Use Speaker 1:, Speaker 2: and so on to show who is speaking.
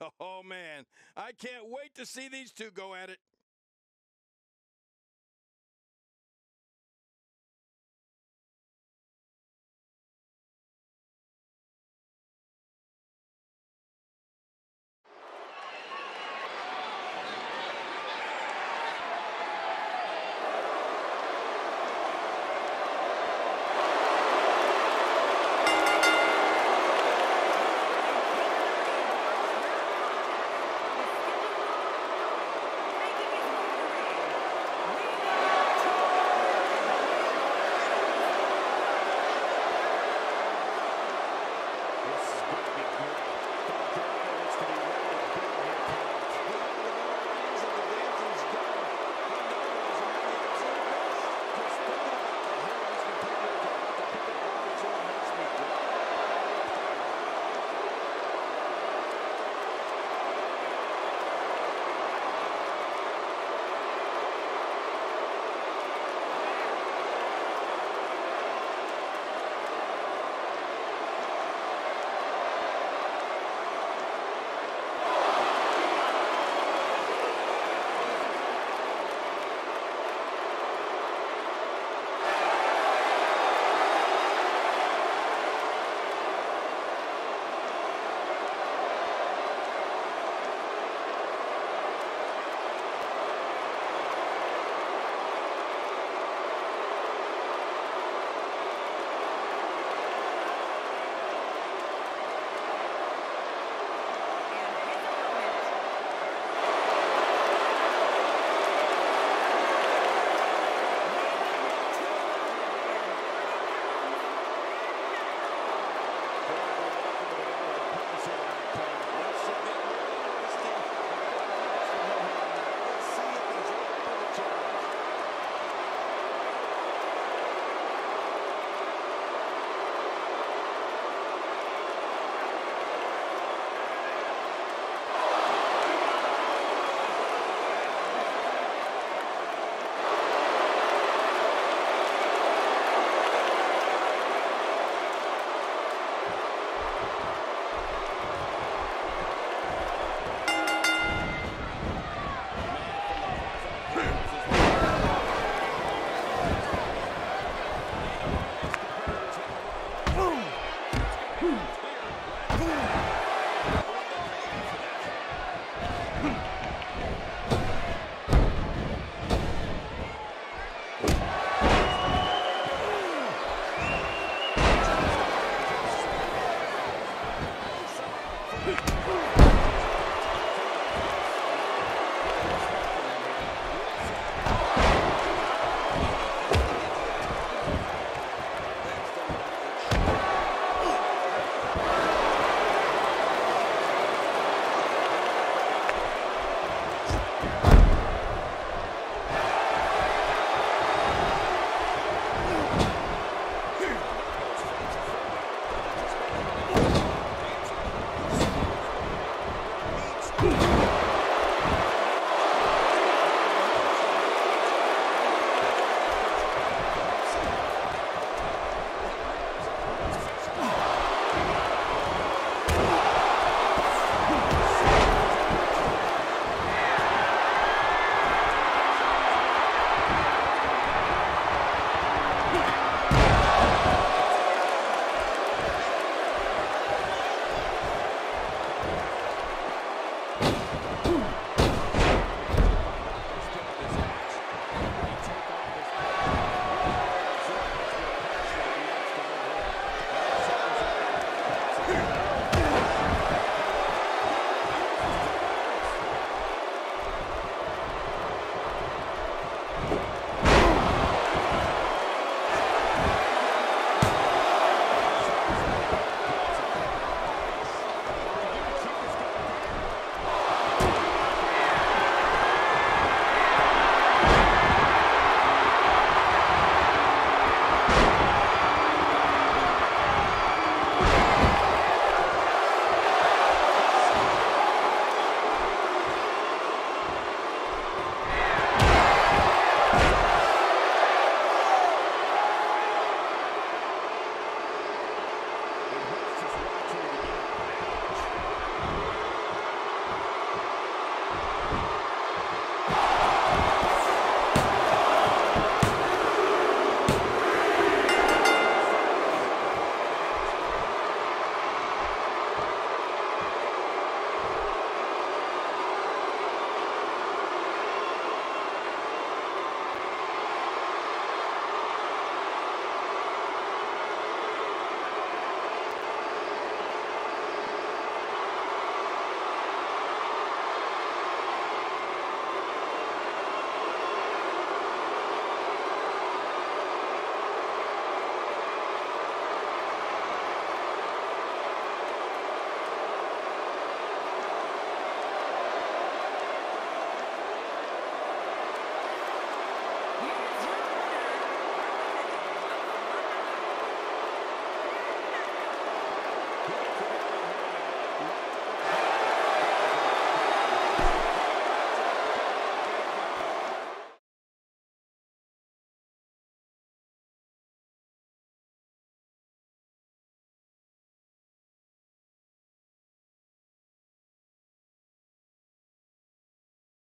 Speaker 1: Oh, man. I can't wait to see these two go at it.